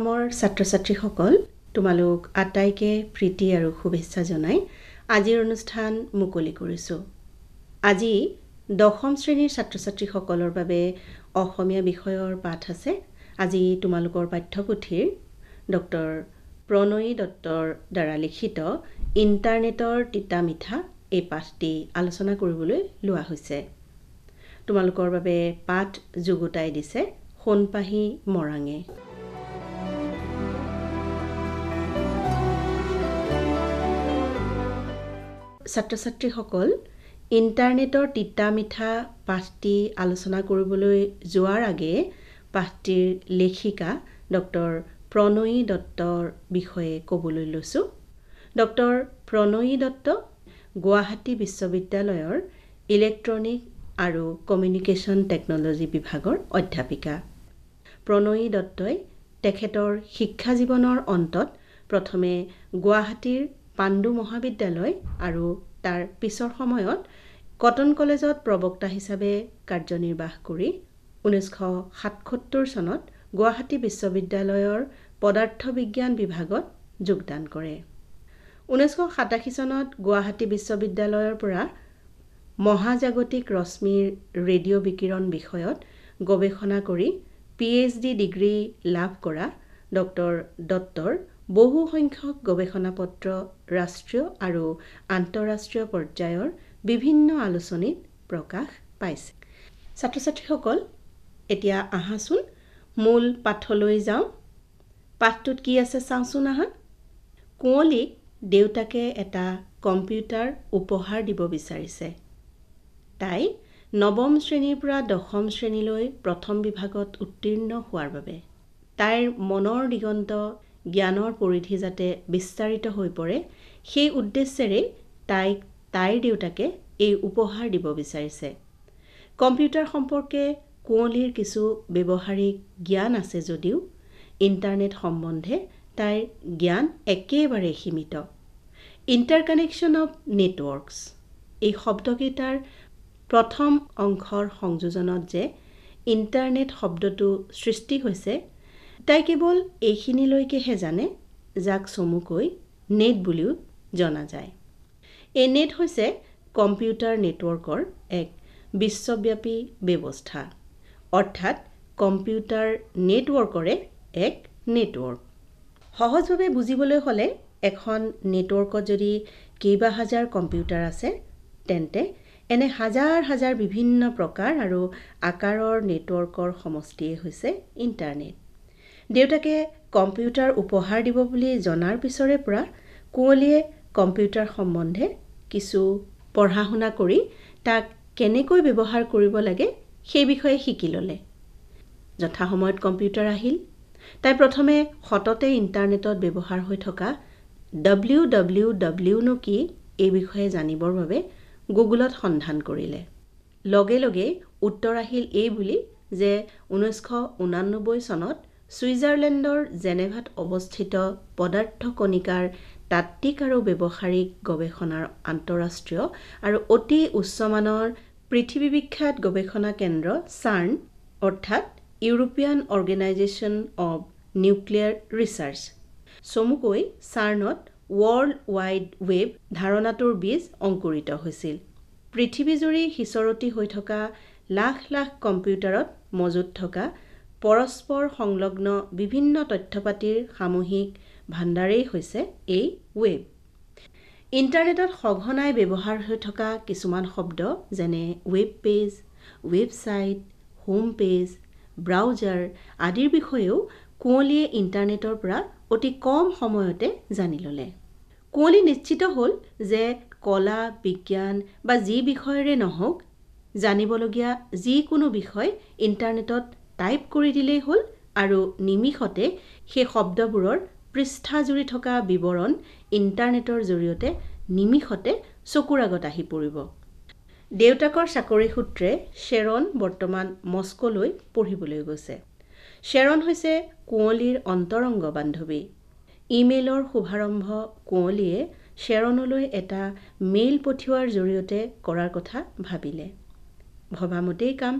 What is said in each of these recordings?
মৰমৰ ছাত্ৰ ছাত্ৰীসকল তোমালোক আটাইকে প্ৰীতি আৰু শুভেচ্ছা জনাই আজিৰ অনুষ্ঠান মুকলি কৰিছোঁ। আজি দশম শ্ৰেণীৰ ছাত্ৰ ছাত্ৰীসকলৰ বাবে অসমীয়া বিষয়ৰ পাঠ আছে। আজি তোমালোকৰ পাঠ্যপুথিৰ ডক্টৰ প্ৰণয়ী দত্তৰ দ্বাৰা লিখিত ইণ্টাৰনেটৰ তিতা মিঠা এই পাঠটি আলোচনা কৰিবলৈ লোৱা হৈছে। তোমালোকৰ বাবে পাঠ যুগুতাই দিছে সোণপাহী মৰাঙে। ছাত্ৰ ছাত্ৰীসকল ইণ্টাৰনেটৰ তিতা মিঠা পাঠটি আলোচনা কৰিবলৈ যোৱাৰ আগেয়ে পাঠটিৰ লেখিকা ডক্টৰ প্ৰণয়ী দত্তৰ বিষয়ে ক'বলৈ লৈছোঁ। ডক্টৰ প্ৰণয়ী দত্ত গুৱাহাটী বিশ্ববিদ্যালয়ৰ ইলেক্ট্ৰনিক আৰু কমিউনিকেশ্যন টেকন'লজি বিভাগৰ অধ্যাপিকা। প্ৰণয়ী দত্তই তেখেতৰ শিক্ষা জীৱনৰ অন্তত প্ৰথমে গুৱাহাটীৰ পাণ্ডু মহাবিদ্যালয় আৰু তাৰ পিছৰ সময়ত কটন কলেজত প্ৰবক্তা হিচাপে কাৰ্যনিৰ্বাহ কৰি ঊনৈছশ সাতসত্তৰ চনত গুৱাহাটী বিশ্ববিদ্যালয়ৰ পদাৰ্থ বিজ্ঞান বিভাগত যোগদান কৰে। ঊনৈছশ সাতাশী চনত গুৱাহাটী বিশ্ববিদ্যালয়ৰ পৰা মহাজাগতিক ৰশ্মিৰ ৰেডিঅ' বিকিৰণ বিষয়ত গৱেষণা কৰি পি এইচ ডি ডিগ্ৰী লাভ কৰা ডক্টৰ দত্তৰ বহু সংখ্যক গৱেষণা পত্ৰ ৰাষ্ট্ৰীয় আৰু আন্তঃৰাষ্ট্ৰীয় পৰ্যায়ৰ বিভিন্ন আলোচনীত প্ৰকাশ পাইছে। ছাত্ৰ ছাত্ৰীসকল এতিয়া আহাচোন মূল পাঠলৈ যাওঁ। পাঠটোত কি আছে চাওঁচোন আহা। কুঁৱলীক দেউতাকে এটা কম্পিউটাৰ উপহাৰ দিব বিচাৰিছে। তাই নৱম শ্ৰেণীৰ পৰা দশম শ্ৰেণীলৈ প্ৰথম বিভাগত উত্তীৰ্ণ হোৱাৰ বাবে। তাইৰ মনৰ দিগন্ত জ্ঞানৰ পৰিধি যাতে বিস্তাৰিত হৈ পৰে সেই উদ্দেশ্যেৰে তাইক তাইৰ দেউতাকে এই উপহাৰ দিব বিচাৰিছে। কম্পিউটাৰ সম্পৰ্কে কুঁৱলীৰ কিছু ব্যৱহাৰিক জ্ঞান আছে যদিও ইণ্টাৰনেট সম্বন্ধে তাইৰ জ্ঞান একেবাৰে সীমিত। ইণ্টাৰকানেকশ্যন অৱ নেটৱৰ্কছ এই শব্দকেইটাৰ প্ৰথম অংশৰ সংযোজনত যে ইণ্টাৰনেট শব্দটো সৃষ্টি হৈছে তাই কেৱল এইখিনিলৈকেহে জানে যাক চমুকৈ নেট বুলিও জনা যায়। এই নেট হৈছে কম্পিউটাৰ নেটৱৰ্কৰ এক বিশ্বব্যাপী ব্যৱস্থা। অৰ্থাৎ কম্পিউটাৰ নেটৱৰ্কৰে এক নেটৱৰ্ক। সহজভাৱে বুজিবলৈ হ'লে এখন নেটৱৰ্কত যদি কেইবা হাজাৰ কম্পিউটাৰ আছে তেন্তে এনে হাজাৰ হাজাৰ বিভিন্ন প্ৰকাৰ আৰু আকাৰৰ নেটৱৰ্কৰ সমষ্টিয়ে হৈছে ইণ্টাৰনেট। দেউতাকে কম্পিউটাৰ উপহাৰ দিব বুলি জনাৰ পিছৰে পৰা কুঁৱলীয়ে কম্পিউটাৰ সম্বন্ধে কিছু পঢ়া শুনা কৰি তাক কেনেকৈ ব্যৱহাৰ কৰিব লাগে সেই বিষয়ে শিকি ল'লে। যথাসময়ত কম্পিউটাৰ আহিল। তাই প্ৰথমে সততে ইণ্টাৰনেটত ব্যৱহাৰ হৈ থকা ডব্লিউ ডব্লিউ ডব্লিউনো কি এই বিষয়ে জানিবৰ বাবে গুগলত সন্ধান কৰিলে। লগে লগে উত্তৰ আহিল এই বুলি যে ঊনৈছশ ঊনানব্বৈ চনত ছুইজাৰলেণ্ডৰ জেনেভাত অৱস্থিত পদাৰ্থ কণিকাৰ তাত্ত্বিক আৰু ব্যৱহাৰিক গৱেষণাৰ আন্তঃৰাষ্ট্ৰীয় আৰু অতি উচ্চমানৰ পৃথিৱী বিখ্যাত গৱেষণা কেন্দ্ৰ চাৰ্ণ অৰ্থাৎ European organisation of nuclear research. চমুকৈ চাৰ্ণত ৱৰ্ল্ড ৱাইড ৱেব ধাৰণাটোৰ বীজ অংকুৰিত হৈছিল। পৃথিৱীজুৰি সিঁচৰতি হৈ থকা লাখ লাখ কম্পিউটাৰত মজুত থকা পৰস্পৰ সংলগ্ন বিভিন্ন তথ্যপাতিৰ সামূহিক ভাণ্ডাৰেই হৈছে এই ৱেব। ইণ্টাৰনেটত সঘনাই ব্যৱহাৰ হৈ থকা কিছুমান শব্দ যেনে web page website home page browser আদিৰ বিষয়েও কুঁৱলীয়ে ইণ্টাৰনেটৰ পৰা অতি কম সময়তে জানি ল'লে। কুঁৱলী নিশ্চিত হ'ল যে কলা বিজ্ঞান বা যি বিষয়েৰে নহওক জানিবলগীয়া যিকোনো বিষয় ইণ্টাৰনেটত টাইপ কৰি দিলেই হ'ল আৰু নিমিষতে সেই শব্দবোৰৰ পৃষ্ঠাজুৰি থকা বিৱৰণ ইণ্টাৰনেটৰ জৰিয়তে নিমিষতে চকুৰ আগত আহি পৰিব। দেউতাকৰ চাকৰি সূত্ৰে শ্বেৰণ বৰ্তমান মস্কোলৈ পঢ়িবলৈ গৈছে। শ্বেৰণ হৈছে কুঁৱলীৰ অন্তৰংগ বান্ধৱী। ইমেইলৰ শুভাৰম্ভ কুঁৱলীয়ে শ্বেৰণলৈ এটা মেইল পঠিওৱাৰ জৰিয়তে কৰাৰ কথা ভাবিলে। ভবামতেই কাম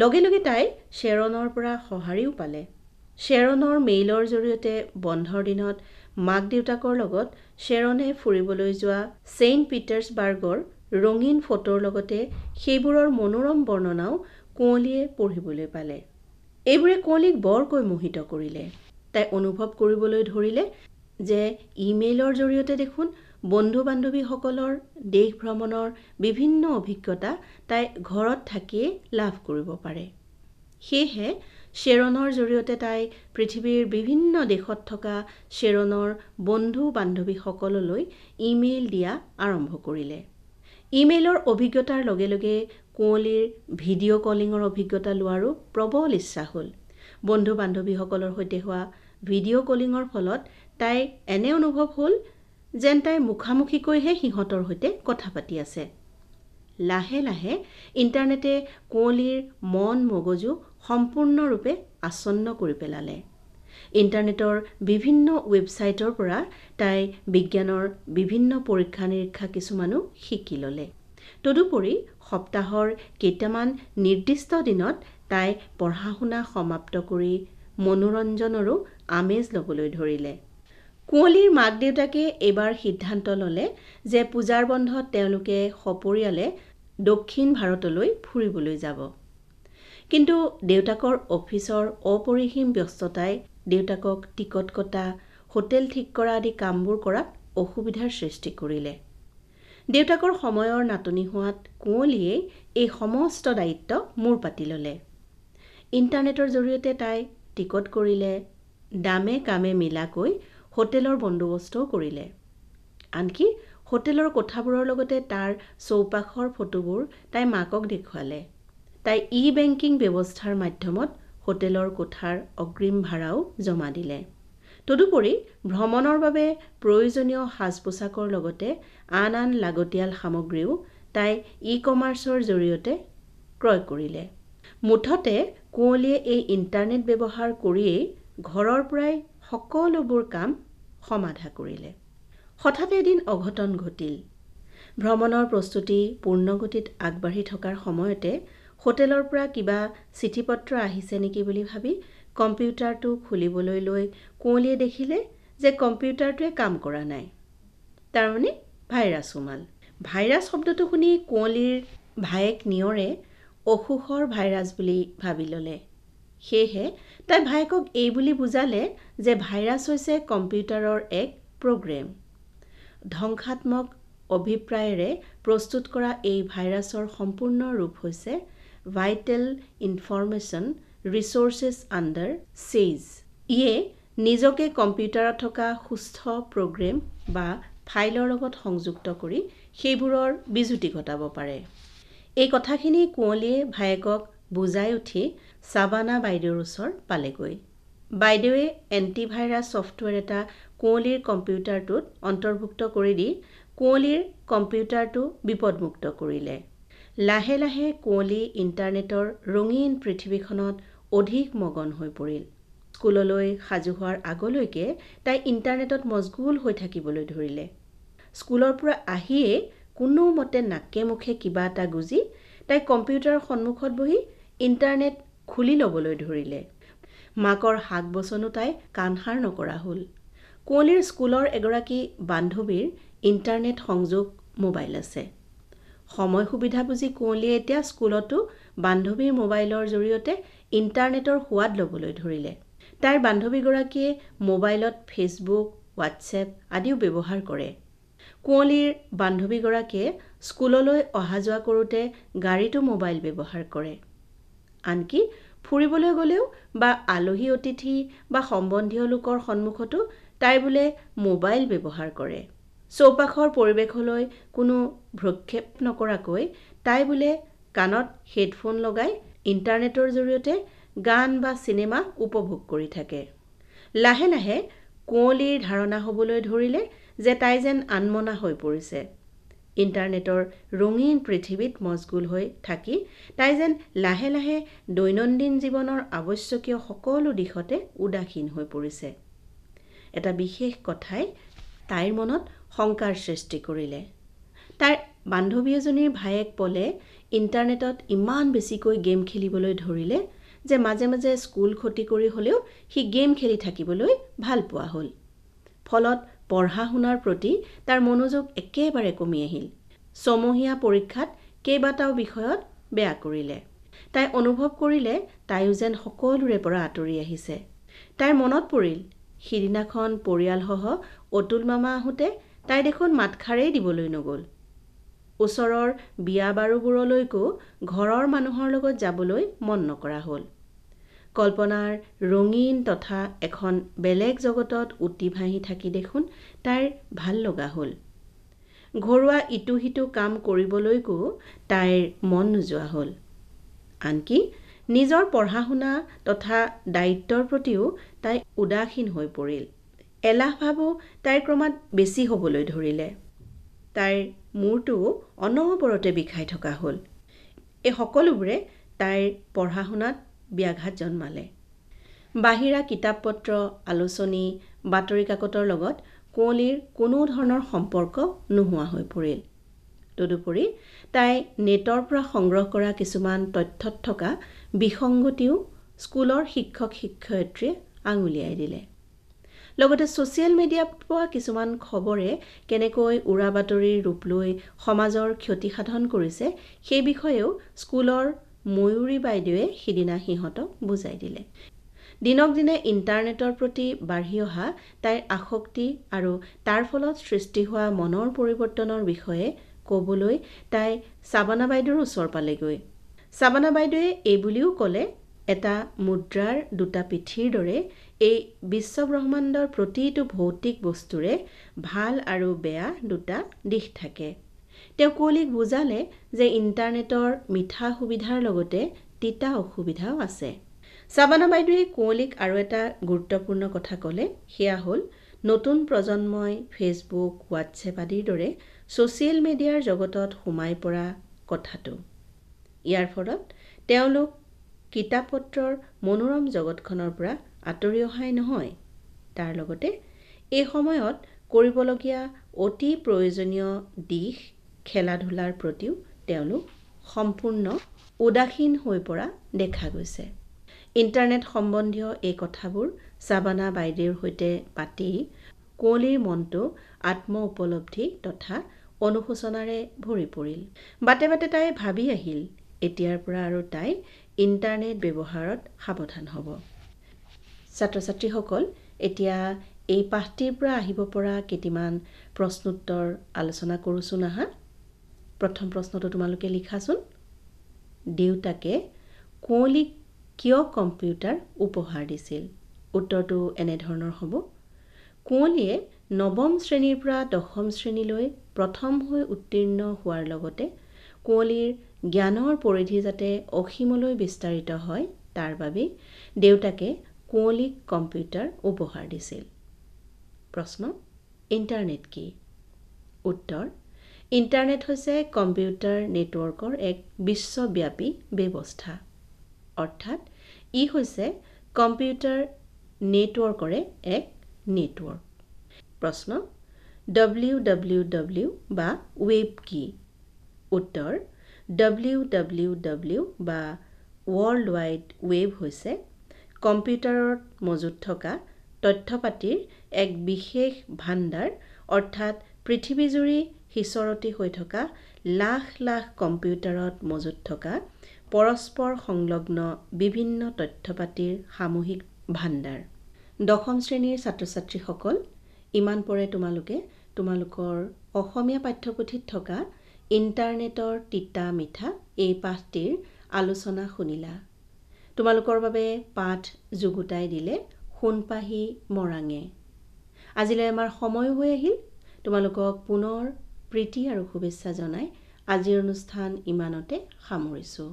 লগে লগে তাই শ্বেৰণৰ পৰা সঁহাৰিও পালে। শ্বেৰণৰ মেইলৰ জৰিয়তে বন্ধৰ দিনত মাক দেউতাকৰ লগত শ্বেৰণে ফুৰিবলৈ যোৱা ছেইণ্ট পিটাৰ্ছবাৰ্গৰ ৰঙীন ফটোৰ লগতে সেইবোৰৰ মনোৰম বৰ্ণনাও কুঁৱলীয়ে পঢ়িবলৈ পালে। এইবোৰে কুঁৱলীক বৰকৈ মোহিত কৰিলে। তাই অনুভৱ কৰিবলৈ ধৰিলে যে ইমেইলৰ জৰিয়তে দেখোন বন্ধু বান্ধৱীসকলৰ দেশ ভ্ৰমণৰ বিভিন্ন অভিজ্ঞতা তাই ঘৰত থাকিয়েই লাভ কৰিব পাৰে। সেয়েহে শ্বেৰণৰ জৰিয়তে তাই পৃথিৱীৰ বিভিন্ন দেশত থকা শ্বেৰণৰ বন্ধু বান্ধৱীসকললৈ ইমেইল দিয়া আৰম্ভ কৰিলে। ইমেইলৰ অভিজ্ঞতাৰ লগে লগে কুঁৱলীৰ ভিডিঅ' কলিঙৰ অভিজ্ঞতা লোৱাৰো প্ৰবল ইচ্ছা হ'ল। বন্ধু বান্ধৱীসকলৰ সৈতে হোৱা ভিডিঅ' কলিঙৰ ফলত তাইৰ এনে অনুভৱ হ'ল যেন তাই মুখামুখিকৈহে সিহঁতৰ সৈতে কথা পাতি আছে। লাহে লাহে ইণ্টাৰনেটে কুঁৱলীৰ মন মগজু সম্পূৰ্ণৰূপে আচন্ন কৰি পেলালে। ইণ্টাৰনেটৰ বিভিন্ন ৱেবছাইটৰ পৰা তাই বিজ্ঞানৰ বিভিন্ন পৰীক্ষা নিৰীক্ষা কিছুমানো শিকি ল'লে। তদুপৰি সপ্তাহৰ কেইটামান নিৰ্দিষ্ট দিনত তাই পঢ়া শুনা সমাপ্ত কৰি মনোৰঞ্জনৰো আমেজ ল'বলৈ ধৰিলে। কুঁৱলীৰ মাক দেউতাকে এইবাৰ সিদ্ধান্ত ল'লে যে পূজাৰ বন্ধত তেওঁলোকে সপৰিয়ালে দক্ষিণ ভাৰতলৈ ফুৰিবলৈ যাব। কিন্তু দেউতাকৰ অফিচৰ অপৰিসীম ব্যস্ততাই দেউতাকক টিকট কটা হোটেল ঠিক কৰা আদি কামবোৰ কৰাত অসুবিধাৰ সৃষ্টি কৰিলে। দেউতাকৰ সময়ৰ নাটনি হোৱাত কুঁৱলীয়ে এই সমস্ত দায়িত্ব মূৰ পাতি ল'লে। ইণ্টাৰনেটৰ জৰিয়তে তাই টিকট কৰিলে দামে কামে মিলাকৈ হোটেলৰ বন্দোবস্তও কৰিলে। আনকি হোটেলৰ কোঠাবোৰৰ লগতে তাৰ চৌপাশৰ ফটোবোৰ তাই মাকক দেখুৱালে। তাই ই বেংকিং ব্যৱস্থাৰ মাধ্যমত হোটেলৰ কোঠাৰ অগ্ৰিম ভাড়াও জমা দিলে। তদুপৰি ভ্ৰমণৰ বাবে প্ৰয়োজনীয় সাজ পোছাকৰ লগতে আন আন লাগতিয়াল সামগ্ৰীও তাই ই কমাৰ্চৰ জৰিয়তে ক্ৰয় কৰিলে। মুঠতে কুঁৱলীয়ে এই ইণ্টাৰনেট ব্যৱহাৰ কৰিয়েই ঘৰৰ পৰাই সকলোবোৰ কাম সমাধা কৰিলে। হঠাৎ এদিন অঘটন ঘটিল। ভ্ৰমণৰ প্ৰস্তুতি পূৰ্ণগতিত আগবাঢ়ি থকাৰ সময়তে হোটেলৰ পৰা কিবা চিঠি পত্ৰ আহিছে নেকি বুলি ভাবি কম্পিউটাৰটো খুলিবলৈ লৈ কুঁৱলীয়ে দেখিলে যে কম্পিউটাৰটোৱে কাম কৰা নাই। তাৰমানে ভাইৰাছ সোমাল। ভাইৰাছ শব্দটো শুনি কুঁৱলীৰ ভায়েক নিয়ৰে অসুখৰ ভাইৰাছ বুলি ভাবি ল'লে। সেয়েহে তাই ভায়েকক এই বুলি বুজালে যে ভাইৰাছ হৈছে কম্পিউটাৰৰ এক প্ৰগ্ৰেম। ধ্বংসাত্মক অভিপ্ৰায়েৰে প্ৰস্তুত কৰা এই ভাইৰাছৰ সম্পূৰ্ণ ৰূপ হৈছে vital information resources under siege. ইয়ে নিজকে কম্পিউটাৰত থকা সুস্থ প্ৰগ্ৰেম বা ফাইলৰ লগত সংযুক্ত কৰি সেইবোৰৰ বিজুতি ঘটাব পাৰে। এই কথাখিনি কুঁৱলীয়ে ভায়েকক বুজাই উঠি চাবানা বাইদেউৰ ওচৰ পালেগৈ। বাইদেৱে এণ্টিভাইৰাছ ছফ্টৱেৰ এটা কুঁৱলীৰ কম্পিউটাৰটোত অন্তৰ্ভুক্ত কৰি দি কুঁৱলীৰ কম্পিউটাৰটো বিপদমুক্ত কৰিলে। লাহে লাহে কুঁৱলী ইণ্টাৰনেটৰ ৰঙীন পৃথিৱীখনত অধিক মগন হৈ পৰিল। স্কুললৈ সাজু হোৱাৰ আগলৈকে তাই ইণ্টাৰনেটত মজগুল হৈ থাকিবলৈ ধৰিলে। স্কুলৰ পৰা আহিয়েই কোনোমতে নাকে মুখে কিবা এটা গুজি তাই কম্পিউটাৰৰ সন্মুখত বহি ইণ্টাৰনেট খুলি ল'বলৈ ধৰিলে। মাকৰ শাক বচনো তাই কাণসাৰ নকৰা হ'ল। কুঁৱলীৰ স্কুলৰ এগৰাকী বান্ধৱীৰ ইণ্টাৰনেট সংযোগ মোবাইল আছে। সময় সুবিধা বুজি কুঁৱলীয়ে এতিয়া স্কুলতো বান্ধৱীৰ মোবাইলৰ জৰিয়তে ইণ্টাৰনেটৰ সোৱাদ ল'বলৈ ধৰিলে। তাইৰ বান্ধৱীগৰাকীয়ে মোবাইলত ফেচবুক হোৱাটছএপ আদিও ব্যৱহাৰ কৰে। কুঁৱলীৰ বান্ধৱীগৰাকীয়ে স্কুললৈ অহা যোৱা কৰোঁতে গাড়ীতো মোবাইল ব্যৱহাৰ কৰে। আনকি ফুৰিবলৈ গ'লেও বা আলহী অতিথি বা সম্বন্ধীয় লোকৰ সন্মুখতো তাই বোলে মোবাইল ব্যৱহাৰ কৰে। চৌপাশৰ পৰিৱেশলৈ কোনো ভ্ৰক্ষেপ নকৰাকৈ তাই বোলে কাণত হেডফোন লগাই ইণ্টাৰনেটৰ জৰিয়তে গান বা চিনেমা উপভোগ কৰি থাকে। লাহে লাহে কুঁৱলীৰ ধাৰণা হ'বলৈ ধৰিলে যে তাই যেন আনমনা হৈ পৰিছে। ইণ্টাৰনেটৰ ৰঙীন পৃথিৱীত মজগুল হৈ থাকি তাই যেন লাহে লাহে দৈনন্দিন জীৱনৰ আৱশ্যকীয় সকলো দিশতে উদাসীন হৈ পৰিছে। এটা বিশেষ কথাই তাইৰ মনত শংকাৰ সৃষ্টি কৰিলে। তাইৰ বান্ধৱী এজনীৰ ভায়েক পলে ইণ্টাৰনেটত ইমান বেছিকৈ গেম খেলিবলৈ ধৰিলে যে মাজে মাজে স্কুল ক্ষতি কৰি হ'লেও সি গেম খেলি থাকিবলৈ ভাল পোৱা হ'ল। ফলত পঢ়া শুনাৰ প্ৰতি তাৰ মনোযোগ একেবাৰে কমি আহিল। ছমহীয়া পৰীক্ষাত কেইবাটাও বিষয়ত বেয়া কৰিলে। তাই অনুভৱ কৰিলে তাইও যেন সকলোৰে পৰা আঁতৰি আহিছে। তাইৰ মনত পৰিল সিদিনাখন পৰিয়ালসহ অতুল মামা আহোঁতে তাই দেখোন মাতষাৰেই দিবলৈ নগ'ল। ওচৰৰ বিয়া বাৰুবোৰলৈকো ঘৰৰ মানুহৰ লগত যাবলৈ মন নকৰা হ'ল। কল্পনাৰ ৰঙীন তথা এখন বেলেগ জগতত উটি ভাঁহি থাকি দেখোন তাইৰ ভাল লগা হ'ল। ঘৰুৱা ইটো সিটো কাম কৰিবলৈকো তাইৰ মন নোযোৱা হ'ল। আনকি নিজৰ পঢ়া শুনা তথা দায়িত্বৰ প্ৰতিও তাই উদাসীন হৈ পৰিল। এলাহ ভাবো তাইৰ ক্ৰমাৎ বেছি হ'বলৈ ধৰিলে। তাইৰ মূৰটো অনবৰতে বিষাই থকা হ'ল। এই সকলোবোৰে তাইৰ পঢ়া শুনাত ব্যাঘাত জন্মালে। বাহিৰা কিতাপ পত্ৰ আলোচনী বাতৰি কাকতৰ লগত কুঁৱলীৰ কোনো ধৰণৰ সম্পৰ্ক নোহোৱা হৈ পৰিল। তদুপৰি তাই নেটৰ পৰা সংগ্ৰহ কৰা কিছুমান তথ্যত থকা বিসংগতিও স্কুলৰ শিক্ষক শিক্ষয়িত্ৰীয়ে আঙুলিয়াই দিলে। লগতে ছ'চিয়েল মিডিয়াত পোৱা কিছুমান খবৰে কেনেকৈ উৰা বাতৰিৰ ৰূপ লৈ সমাজৰ ক্ষতিসাধন কৰিছে সেই বিষয়েও স্কুলৰ ময়ূৰী বাইদেৱে সিদিনা সিহঁতক বুজাই দিলে। দিনক দিনে ইণ্টাৰনেটৰ প্ৰতি বাঢ়ি অহা তাইৰ আসক্তি আৰু তাৰ ফলত সৃষ্টি হোৱা মনৰ পৰিৱৰ্তনৰ বিষয়ে ক'বলৈ তাই চাবানা বাইদেউৰ ওচৰ পালেগৈ। চাবানা বাইদেৱে এই বুলিও ক'লে এটা মুদ্ৰাৰ দুটা পিঠিৰ দৰে এই বিশ্বব্ৰহ্মাণ্ডৰ প্ৰতিটো ভৌতিক বস্তুৰে ভাল আৰু বেয়া দুটা দিশ থাকে। তেওঁ কুঁৱলীক বুজালে যে ইণ্টাৰনেটৰ মিঠা সুবিধাৰ লগতে তিতা অসুবিধাও আছে। চাবানা বাইদেৱে কুঁৱলীক আৰু এটা গুৰুত্বপূৰ্ণ কথা ক'লে সেয়া হ'ল নতুন প্ৰজন্মই ফেচবুক হোৱাটছএপ আদিৰ দৰে ছ'চিয়েল মিডিয়াৰ জগতত সোমাই পৰা কথাটো। ইয়াৰ ফলত তেওঁলোক কিতাপ পত্ৰৰ মনোৰম জগতখনৰ পৰা আঁতৰি অহাই নহয়। তাৰ লগতে এই সময়ত কৰিবলগীয়া অতি প্ৰয়োজনীয় দিশ খেলা ধূলাৰ প্ৰতিও তেওঁলোক সম্পূৰ্ণ উদাসীন হৈ পৰা দেখা গৈছে। ইণ্টাৰনেট সম্বন্ধীয় এই কথাবোৰ চাবানা বাইদেউৰ সৈতে পাতি কুঁৱলীৰ মনটো আত্ম উপলব্ধি তথা অনুশোচনাৰে ভৰি পৰিল। বাটে বাটে তাই ভাবি আহিল এতিয়াৰ পৰা আৰু তাই ইণ্টাৰনেট ব্যৱহাৰত সাৱধান হ'ব। ছাত্ৰ ছাত্ৰীসকল এতিয়া এই পাঠটিৰ পৰা আহিব পৰা কেইটিমান প্ৰশ্নোত্তৰ আলোচনা কৰোঁচোন আহা। প্ৰথম প্ৰশ্নটো তোমালোকে লিখাচোন। দেউতাকে কুঁৱলীক কিয় কম্পিউটাৰ উপহাৰ দিছিল? উত্তৰটো এনেধৰণৰ হ'ব। কুঁৱলীয়ে নৱম শ্ৰেণীৰ পৰা দশম শ্ৰেণীলৈ প্ৰথম হৈ উত্তীৰ্ণ হোৱাৰ লগতে কুঁৱলীৰ জ্ঞানৰ পৰিধি যাতে অসীমলৈ বিস্তাৰিত হয় তাৰ বাবেই দেউতাকে কুঁৱলীক কম্পিউটাৰ উপহাৰ দিছিল। প্ৰশ্ন ইণ্টাৰনেট কি? উত্তৰ ইণ্টাৰনেট হৈছে কম্পিউটাৰ নেটৱৰ্কৰ এক বিশ্বব্যাপী ব্যৱস্থা। অৰ্থাৎ ই হৈছে কম্পিউটাৰ নেটৱৰ্কৰে এক নেটৱৰ্ক। প্ৰশ্ন ডব্লিউ ডব্লিউ ডব্লিউ বা ৱেব কি? উত্তৰ ডব্লিউ ডব্লিউ ডব্লিউ বা ৱৰ্ল্ড ৱাইড ৱেব হৈছে কম্পিউটাৰত মজুত থকা তথ্য পাতিৰ এক বিশেষ ভাণ্ডাৰ অৰ্থাৎ পৃথিৱীজুৰি সিঁচৰতি হৈ থকা লাখ লাখ কম্পিউটাৰত মজুত থকা পৰস্পৰ সংলগ্ন বিভিন্ন তথ্য পাতিৰ সামূহিক ভাণ্ডাৰ। দশম শ্ৰেণীৰ ছাত্ৰ ছাত্ৰীসকল ইমান পৰে তোমালোকে তোমালোকৰ অসমীয়া পাঠ্যপুথিত থকা ইণ্টাৰনেটৰ তিতা মিঠা এই পাঠটিৰ আলোচনা শুনিলা। তোমালোকৰ বাবে পাঠ যুগুতাই দিলে সোণপাহি মৰাঙে। আজিলৈ আমাৰ সময়ো হৈ আহিল। তোমালোকক পুনৰ প্ৰীতি আৰু শুভেচ্ছা জনাই আজিৰ অনুষ্ঠান ইমানতে সামৰিছোঁ.